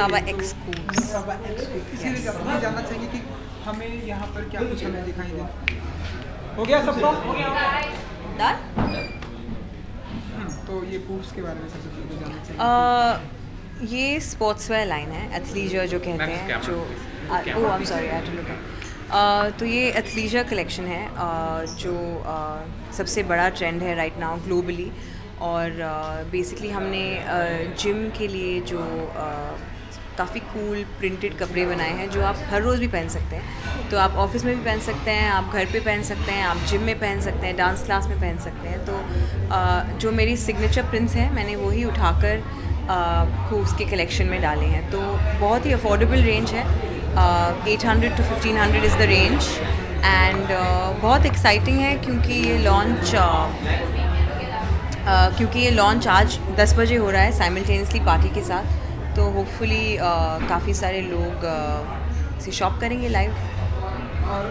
Yes Masaba x Koovs इसीलिए ये जानना चाहेंगे कि हमें यहाँ पर क्या कुछ हमें दिखाई दे। हो गया सबका? डन हम्म, तो ये पूप्स के बारे में सबसे पहले जानना चाहेंगे। ये स्पोर्ट्स वेयर लाइन है एथलीजर जो कहते हैं जो ओ I am sorry I to look तो ये एथलीजर कलेक्शन है uh, जो uh, सबसे बड़ा ट्रेंड है राइट नाउ ग्लोबली और बेसिकली हमने जिम के लिए जो काफ़ी कूल प्रिंटेड कपड़े बनाए हैं जो आप हर रोज़ भी पहन सकते हैं। तो आप ऑफ़िस में भी पहन सकते हैं आप घर पे पहन सकते हैं आप जिम में पहन सकते हैं डांस क्लास में पहन सकते हैं। तो अ, जो मेरी सिग्नेचर प्रिंट्स हैं मैंने वही उठाकर खूब्स उसके कलेक्शन में डाले हैं। तो बहुत ही अफोर्डेबल रेंज है। Eight hundred to fifteen hundred is the range and बहुत एक्साइटिंग है क्योंकि ये लॉन्च क्योंकि ये लॉन्च आज 10 बजे हो रहा है साइमल्टेनियसली पार्टी के साथ। तो होपफुली काफ़ी सारे लोग uh, इसे शॉप करेंगे लाइव और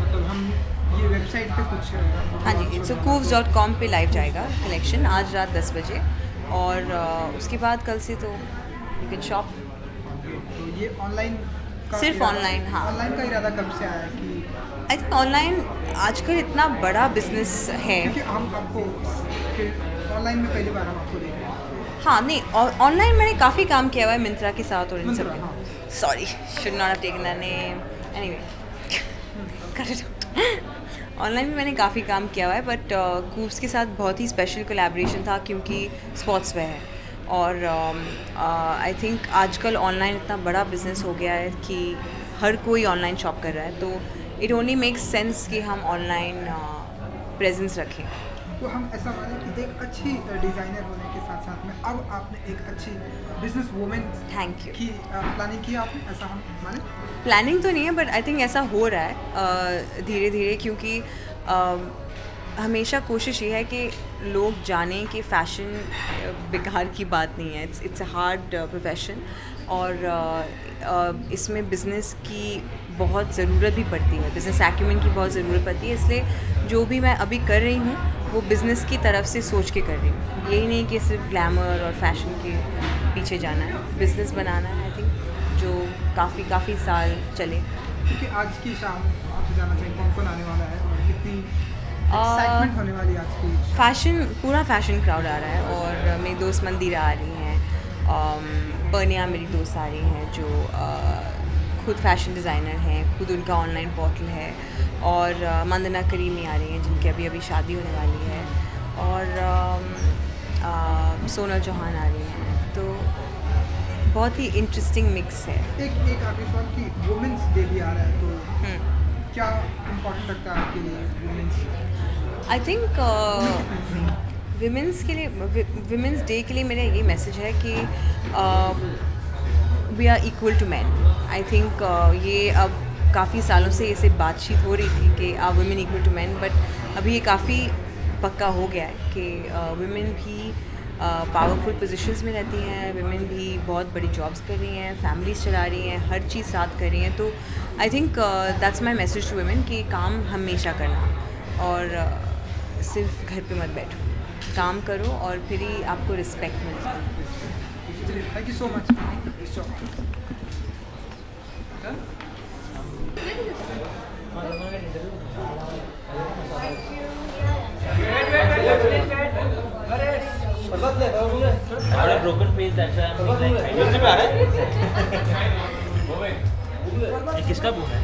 मतलब हम ये वेबसाइट पे कुछ हाँ जी सो कूव्स डॉट कॉम पर लाइव जाएगा कलेक्शन आज रात 10 बजे और uh, उसके बाद कल से तो यू कैन शॉप तो ये ऑनलाइन सिर्फ़ online, हाँ। ऑनलाइन का इरादा कब से आया कि आई थिंक ऑनलाइन आजकल इतना बड़ा बिज़नेस है। क्योंकि हम आपको ऑनलाइन में पहली बार हम आपको हैं नहीं और ऑनलाइन मैंने काफ़ी काम किया हुआ है मिंत्रा के साथ और इन सब। Sorry should not have taken that name anyway it online भी मैंने काफ़ी काम किया हुआ है बट कूव्स के साथ बहुत ही स्पेशल कोलैबोरेशन था क्योंकि स्पोर्ट्स वेयर है। और आई थिंक आजकल ऑनलाइन इतना बड़ा बिज़नेस हो गया है कि हर कोई ऑनलाइन शॉप कर रहा है तो इट ओनली मेक्स सेंस कि हम ऑनलाइन प्रेजेंस रखें। तो हम ऐसा माने कि एक अच्छी डिज़ाइनर होने के साथ साथ में अब आपने एक अच्छी बिज़नेस वूमेन थैंक यू की प्लानिंग की आपने? ऐसा हम माने? प्लानिंग तो नहीं है बट आई थिंक ऐसा हो रहा है धीरे धीरे क्योंकि हमेशा कोशिश ये है कि लोग जानें कि फ़ैशन बेकार की बात नहीं है। It's it's a hard profession और इसमें बिज़नेस की बहुत ज़रूरत भी पड़ती है। बिज़नेस एक्यूमेंट की बहुत ज़रूरत पड़ती है इसलिए जो भी मैं अभी कर रही हूँ वो बिज़नेस की तरफ़ से सोच के कर रही हूँ। यही नहीं कि सिर्फ़ ग्लैमर और फ़ैशन के पीछे जाना है। बिज़नेस बनाना है आई थिंक जो काफ़ी काफ़ी साल चले। क्योंकि आज की शाम आपसे जानना चाहिए कौन कौन आने वाला है और कितनी एक्साइटमेंट होने वाली आज की फ़ैशन पूरा फ़ैशन क्राउड आ रहा है और मेरी दोस्त मंदिरा आ रही हैं। बनिया मेरी दोस्त आ रही हैं जो खुद फ़ैशन डिज़ाइनर हैं खुद उनका ऑनलाइन पोर्टल है और मंदना करीमी आ रही हैं जिनकी अभी अभी शादी होने वाली है और सोनल चौहान आ रही हैं। तो बहुत ही इंटरेस्टिंग मिक्स है। एक एक आखिरी सवाल कि वुमेंस डे भी आ रहा है तो हम्म। क्या इम्पोर्टेंट लगता है आपके लिए वुमेंस आई थिंक विमेंस के लिए विमेंस डे के लिए मेरा ये मैसेज है कि we are equal to man I think ये अब काफ़ी सालों से इसे बातचीत हो रही थी कि are women equal to man but अभी ये काफ़ी पक्का हो गया है कि वुमेन भी पावरफुल पोजीशंस में रहती हैं वुमेन भी बहुत बड़ी जॉब्स कर रही हैं फैमिलीज़ चला रही हैं हर चीज़ साथ कर रही हैं। तो I think that's my message to women कि काम हमेशा करना। और uh, सिर्फ़ घर पे मत बैठो। काम करो और फिर ही आपको रिस्पेक्ट मिलता है। Thank you so much broken that's why I'm like, में आ रहा है। ये किसका बुक है?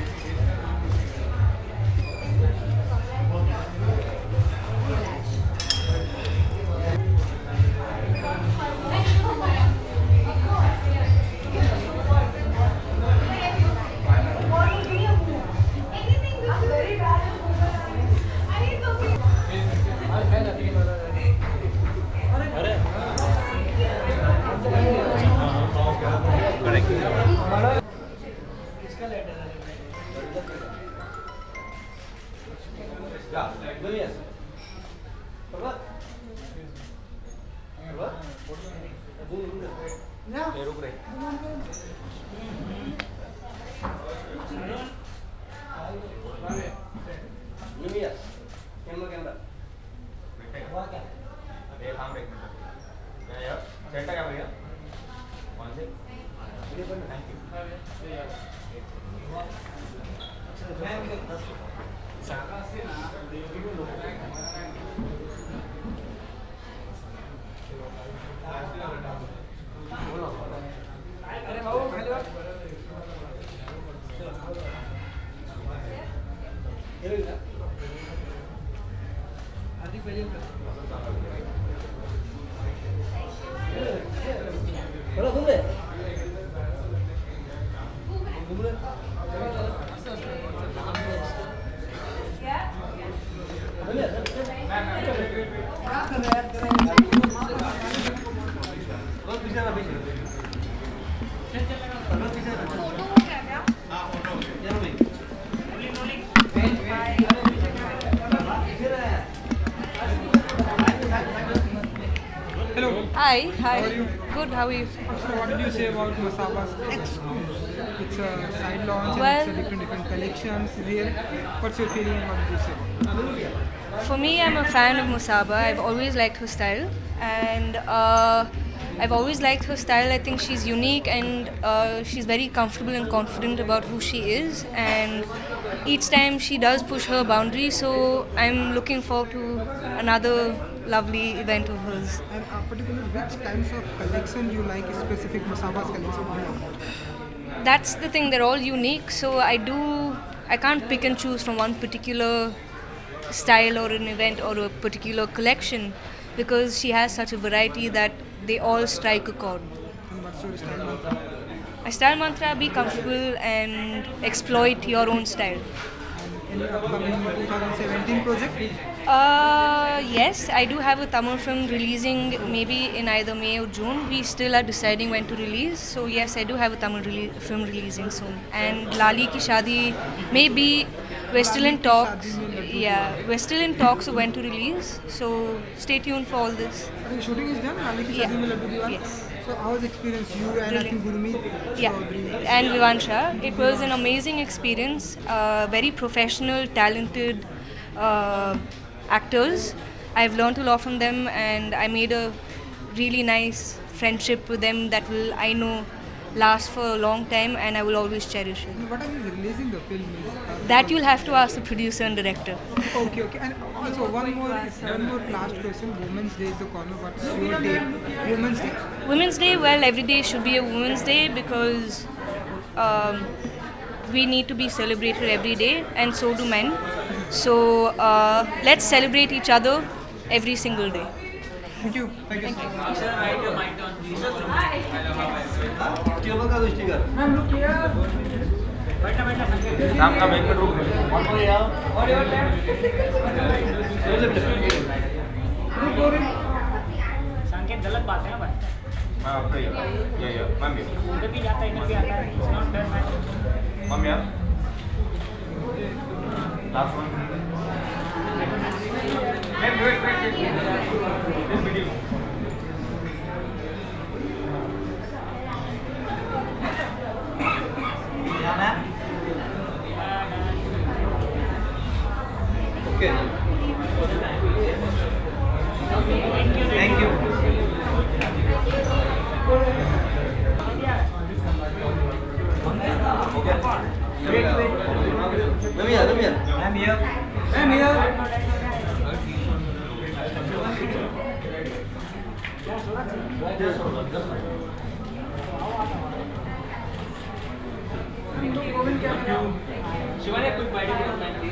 ก็เลยเดิน आधी पहिले कर. Hello. How you? So what did you say about Masaba's? It's a side launch Well- and it's a different different collections. Real. What's your feeling and what did you say? For me, I'm a fan of Musaba. I've always liked her style, and uh, I've always liked her style. I think she's unique and uh, she's very comfortable and confident about who she is. And each time she does push her boundaries, so I'm looking forward to another lovely event of hers. And uh, particularly which kinds of collection you like specific Masaba's collection? that's the thing they're all unique so i do i can't pick and choose from one particular style or an event or a particular collection because she has such a variety that they all strike a chord And what's your style? like? my style mantra be comfortable and exploit your own style Any upcoming 2017 project? uh, yes i do have a tamil film releasing maybe in either may or june we still are deciding when to release so yes i do have a tamil rele- film releasing soon and lali ki shadi maybe we're still in talks yeah we're still in talks of when to release so stay tuned for all this shooting is done. Ali ki Shadi Diwan. Yes. So how was the experience? You and I think Gurmeet yeah. and vivansha it was an amazing experience. Uh, very professional talented uh, actors. I've learned a lot from them and i made a really nice friendship with them that will i know last for a long time and i will always cherish it What are you releasing the film? That you'll have to ask the producer and director Okay, okay. And also one more, one more last question. Women's Day is the corner. What's your take? Women's Day. Women's Day, well, every day should be a Women's Day because um, we need to be celebrated every day, and so do men. So uh, let's celebrate each other every single day. Thank you. Thank you. so much. नाम का bank room कौन हो गया संकेत गलत बात है ना भाई मैं आपका ये ये मैम ये उधर भी जाता है इधर भी आता है It's not fair, man. Ma'am यार last one ma'am wait wait this thank you Shivani कोई बाइडी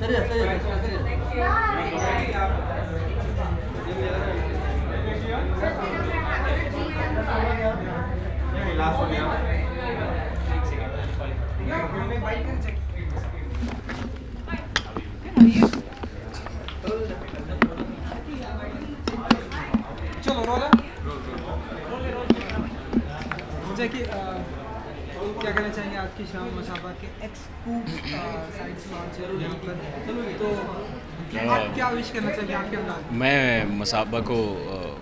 बेटा ये ना सरिया सरिया सरिया चलो रोला जैकी अ, क्या कहना चाहेंगे? आपकी शाम मसाबा के एक्स कूप साइट्स लॉन्च है यहाँ पर। तो आप क्या विश करना चाहेंगे? आपके अंदाज। मैं मसाबा को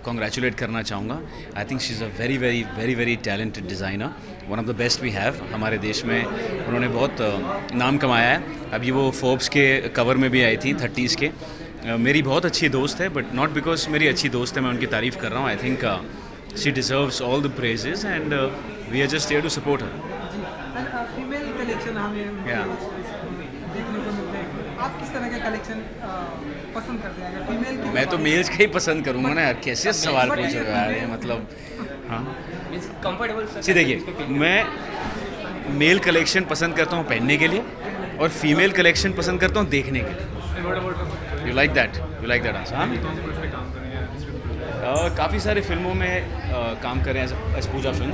कॉन्ग्रेचुलेट करना चाहूँगा। I think she is a very very very very talented designer one of the best we have हमारे देश में। उन्होंने बहुत uh, नाम कमाया है। अभी वो फोर्ब्स के कवर में भी आई थी थर्टीज़ के। Uh, मेरी बहुत अच्छी दोस्त है बट नॉट बिकॉज़ मेरी अच्छी दोस्त है मैं उनकी तारीफ़ कर रहा हूँ। I think she deserves all the praises and we are just here to support her collection हमें Yeah. देखने को मिलते हैं। आप किस तरह के कलेक्शन पसंद करते हैं? अगर फीमेल की मैं तो मेल्स का ही पसंद करूँगा ना यार। कैसे सवाल पूछ रहे हो मतलब हाँ। कंफर्टेबल जी देखिए मैं मेल कलेक्शन पसंद करता हूँ पहनने के लिए और फीमेल कलेक्शन पसंद करता हूँ देखने के लिए। You like that you like that answer काफ़ी सारे फ़िल्मों में uh, काम कर रहे हैं as Pooja film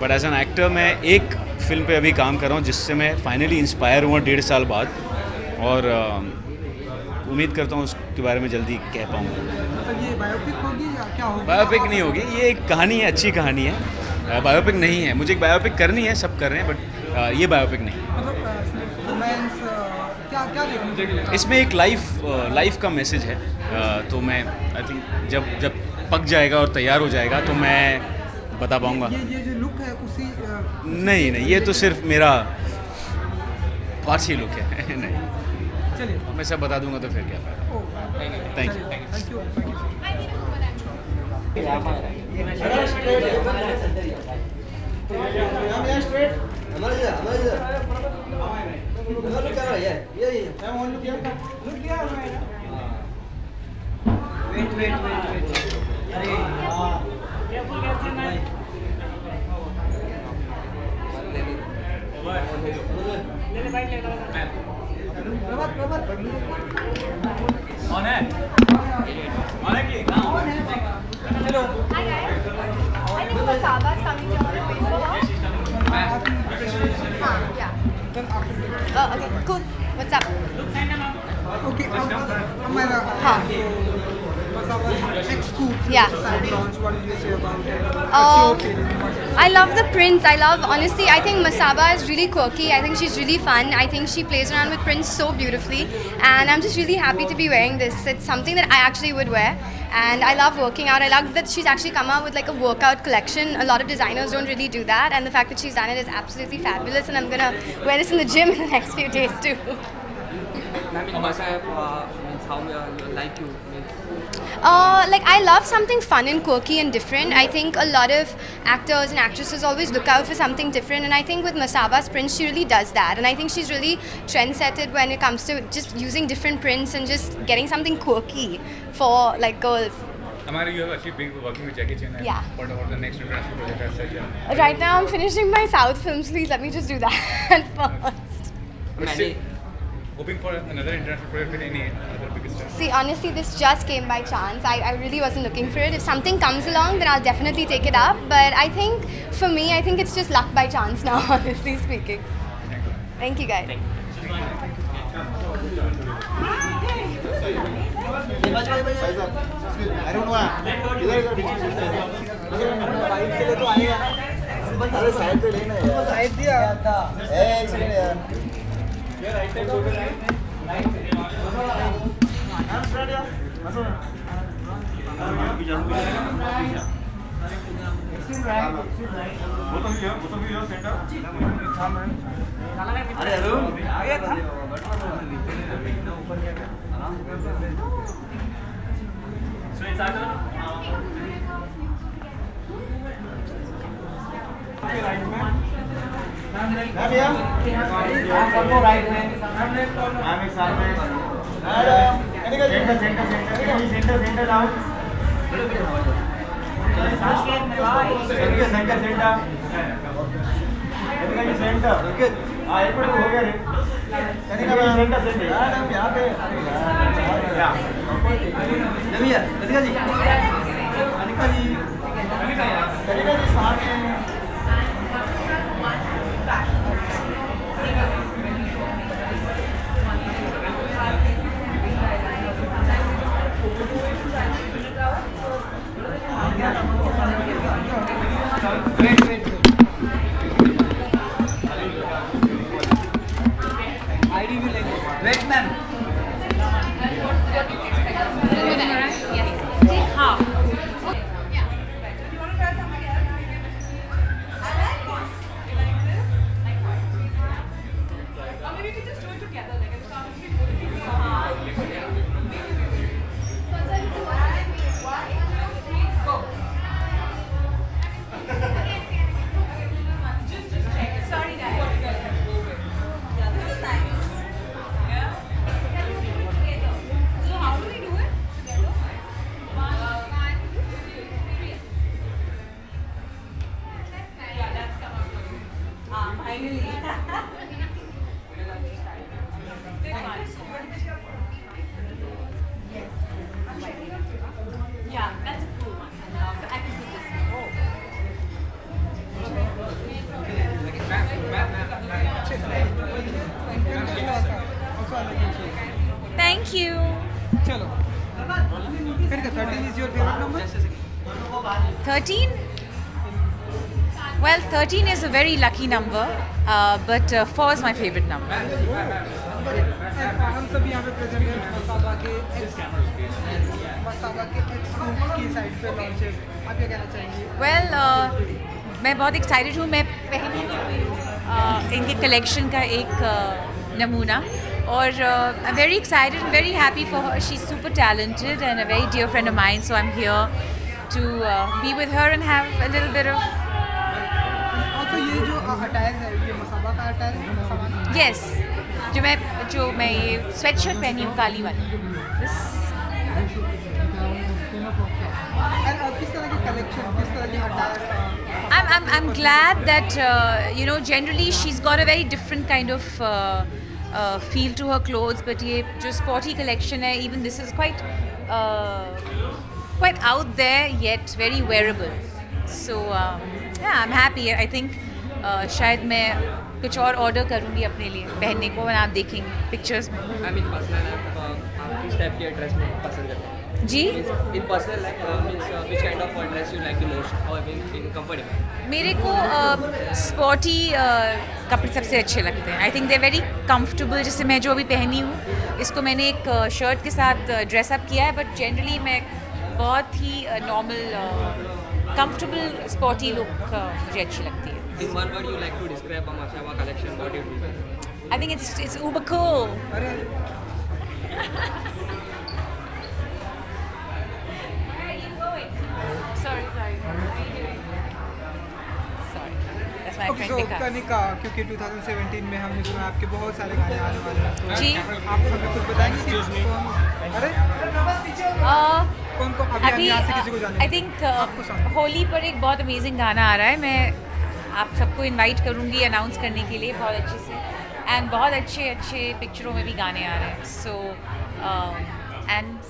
but as an actor मैं एक फ़िल्म पे अभी काम कर रहा हूँ जिससे मैं फाइनली इंस्पायर हुआ डेढ़ साल बाद और उम्मीद करता हूँ उसके बारे में जल्दी कह पाऊँगा। मतलब ये बायोपिक होगी या क्या होगी? बायोपिक नहीं होगी ये एक कहानी है अच्छी कहानी है। बायोपिक नहीं है मुझे एक बायोपिक करनी है सब कर रहे हैं बट ये बायोपिक नहीं मतलब? इसमें एक लाइफ लाइफ का मैसेज है। तो मैं आई थिंक जब जब पक जाएगा और तैयार हो जाएगा तो मैं बता पाऊँगा। ये ये जो लुक है उसी नहीं नहीं ये तो सिर्फ़ मेरा पार्सी लुक है। नहीं। चलिए। मैं सब बता दूँगा तो फिर क्या फ़ायदा। Thank you thank you thank you हम ऑन है ऑन है कि चलो Hi guys. I think Wasaba's coming to our way for Huh, yeah. then after Oh, okay, cool. What's up? okay अब अब मेरा हाँ. Yeah. it? I love the prints. I love, honestly, I think Masaba is really quirky. I think she's really fun. I think she plays around with prints so beautifully. And I'm just really happy to be wearing this. It's something that I actually would wear. And I love working out. I love that she's actually come out with like a workout collection. A lot of designers don't really do that. And the fact that she's done it is absolutely fabulous. And I'm going to wear this in the gym in the next few days too. Uh, how uh, like you Uh, like I love something fun and quirky and different. I think a lot of actors and actresses always look out for something different, and I think with Masaba's prints, she really does that. And I think she's really trendsetted when it comes to just using different prints and just getting something quirky for like girls. Amara, you have actually been working with Jackie Chan. Yeah. What about the next international project as such? Right now, I'm finishing my South films. Please let me just do that first. Still, hoping for another international project with any other big See, honestly, this just came by chance. I, I really wasn't looking for it. If something comes along, then I'll definitely take it up. But I think, for me, I think it's just luck by chance now, honestly speaking. Thank you, guys. Thank you. Bike के लिए तो आएगा ना अरे side पे लेना है side दिया ए एक सेकंड यार अरे अरुण आ गया था भैया आप सबको राइट में मैम एक साथ में centre centre centre centre centre आओ सेंटर सेंटर सेंटर सेंटर हाँ एयरपोर्ट हो गया रे। Kanika ma'am centre centre madam यहाँ पे। भैया Kanika ji. Kanika ji Kanika ji Thank you. Chalo. 13 is your favorite number? 13? Well, 13 is a very lucky number. But 4 is my favorite number. हम सब यहाँ पे प्रेजेंट मसाबा के मसाबा के की साइड पे लॉन्च आप क्या कहना चाहेंगे Well, uh, मैं बहुत एक्साइटेड हूँ। मैं हूँ uh, इनके कलेक्शन का एक uh, नमूना। और I very excited very happy for her she super talented and a very dear friend of mind so I am here to be with her and have a little bit of है है yes जो मैं जो मैं ये sweat shirt पहनी हूँ काली वाली uh, attire I'm, I'm, I'm glad that, uh, you know, generally she's got a very different kind of uh, uh, feel to her clothes, but ये जो sporty collection है, even this is quite, uh, quite out there yet very wearable. So, um, yeah, I'm happy. I think uh, शायद मैं कुछ और order करूँगी अपने लिए। पहनने को और आप देखेंगे पिक्चर्स में। हैं। जी? In personal life means which kind of dress you like the most और इन कंफर्टेबल मेरे को स्पॉटी कपड़े सबसे अच्छे लगते हैं। I think they very comfortable जैसे मैं जो अभी पहनी हूँ। इसको मैंने एक शर्ट के साथ ड्रेसअप किया है बट जनरली मैं बहुत ही नॉर्मल कंफर्टेबल स्पॉटी लुक मुझे अच्छी लगती है। In one word you like to describe a Masaba collection what it is I think it's it's uber cool. अरे sorry sorry. Sorry. That's my okay friend so Vikas. क्योंकि 2017 में हमने सुना आपके बहुत सारे गाने आने वाले हैं। जी। आप हमें कुछ बताएँगे कि कौन अरे? Uh, कौन कौन अभी आई थिंक होली पर एक बहुत अमेजिंग गाना आ रहा है। मैं आप सबको इनवाइट करूँगी अनाउंस करने के लिए बहुत अच्छे से। एंड बहुत अच्छे अच्छे पिक्चरों में भी गाने आ रहे हैं। So and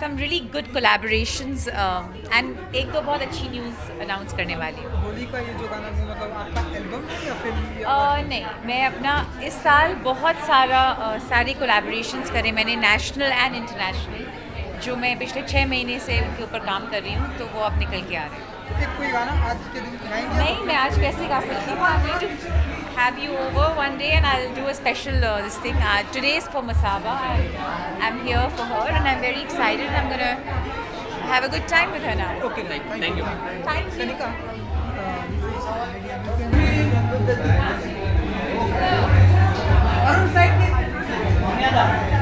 some really good collaborations and एक दो बहुत अच्छी न्यूज़ अनाउंस करने वाली हूँ। होली का ये जो गाना मतलब आपका एल्बम है या फ़िल्म Uh, नहीं मैं अपना इस साल बहुत सारा uh, सारे कोलैबोरेशंस करे। मैंने नेशनल एंड इंटरनेशनल जो मैं पिछले छः महीने से उनके ऊपर काम कर रही हूँ तो वो अब निकल के आ रहे हैं। एक कोई गाना आज के दिन गाएँगे नहीं मैं आज कैसे गा सकती हूँ I to have you over one day and I'll do a special uh, this thing. Uh, today is for Masaba. I, I'm here for her and I'm very excited and I'm have a good time with her now. Okay, thank, thank you. Thank you. Kanika, Arun, side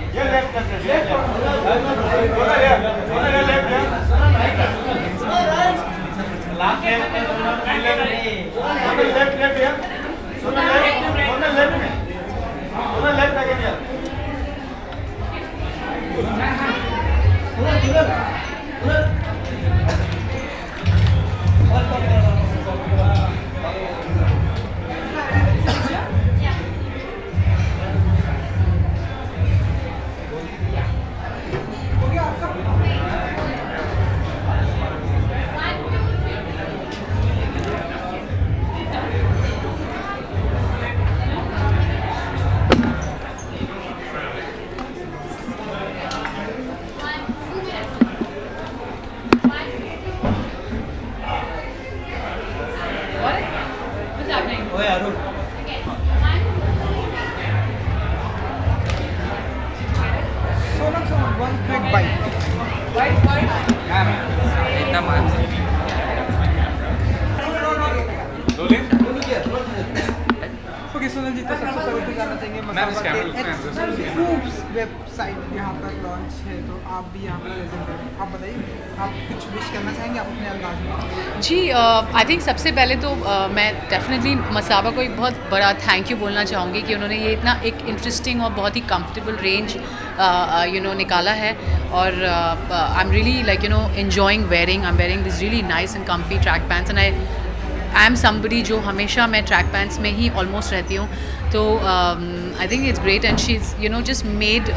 Sonam, के को कैमरे से exclusive website यहाँ पर launch है तो आप भी यहाँ पर प्रेजेंट हैं आप बताइए आप कुछ विश करना चाहेंगे आप अपने अंदाज में? जी आई थिंक सबसे पहले तो uh, मैं डेफिनेटली मसाबा को एक बहुत बड़ा थैंक यू बोलना चाहूँगी कि उन्होंने ये इतना एक इंटरेस्टिंग और बहुत ही कंफर्टेबल रेंज यू नो निकाला है। और I am really like you know enjoying wearing I am wearing this really nice and comfy track pants and I I am somebody जो हमेशा मैं ट्रैक पैंट्स में ही ऑलमोस्ट रहती हूँ। तो I think it's great and she is you know just made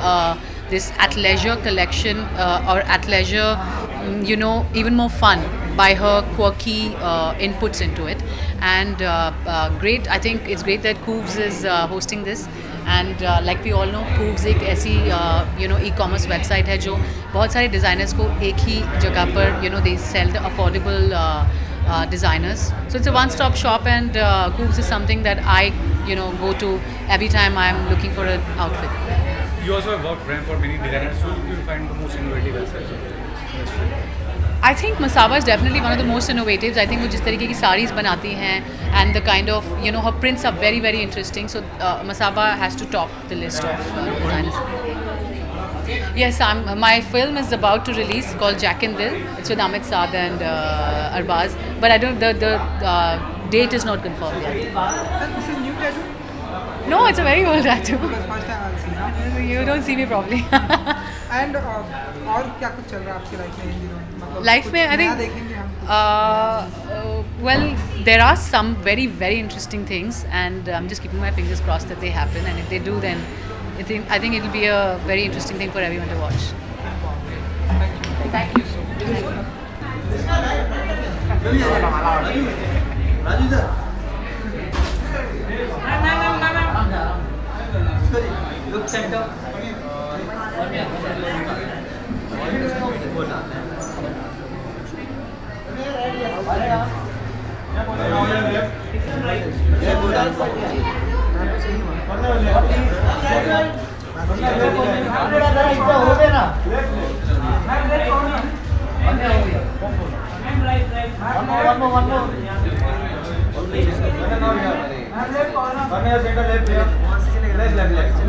this athleisure collection uh, or athleisure mm, you know even more fun by her quirky uh, inputs into it and uh, uh, great i think it's great that Cooves is uh, hosting this and uh, like we all know Cooves एक ऐसी uh, you know e-commerce website है जो बहुत सारे designers को एक ही जगह पर you know they sell the affordable uh, uh, designers so it's a one-stop shop and uh, Cooves is something that I you know go to every time I'm looking for an outfit You also have worked brand for many designers. Who do you find the most innovative as well? I think Masaba is definitely one of the most innovative I think वो जिस तरीके की साड़ीज़ बनाती हैं and the kind of you know her prints are very very interesting so Masaba has to top the list of designers Yes, I'm, my film is about to release called Jack and Dill. It's with Amit Saad and uh, Arbaz, but I don't. The the uh, date is not confirmed yet. This is new tattoo? No, it's a very old tattoo. Because first time I'll see now. You don't see me properly. And uh, और क्या कुछ चल रहा है आपकी life में इन दिनों मतलब Life कुछ में, I नया think- देखेंगे हम Uh, uh, well, there are some very, very interesting things, and I'm just keeping my fingers crossed that they happen. And if they do, then I think I think it'll be a very interesting thing for everyone to watch. Thank you. Raju इधर sorry, look center. One more, one more, one more. One more, one more. One more, one more. One more, one more. Let's, let's, let's.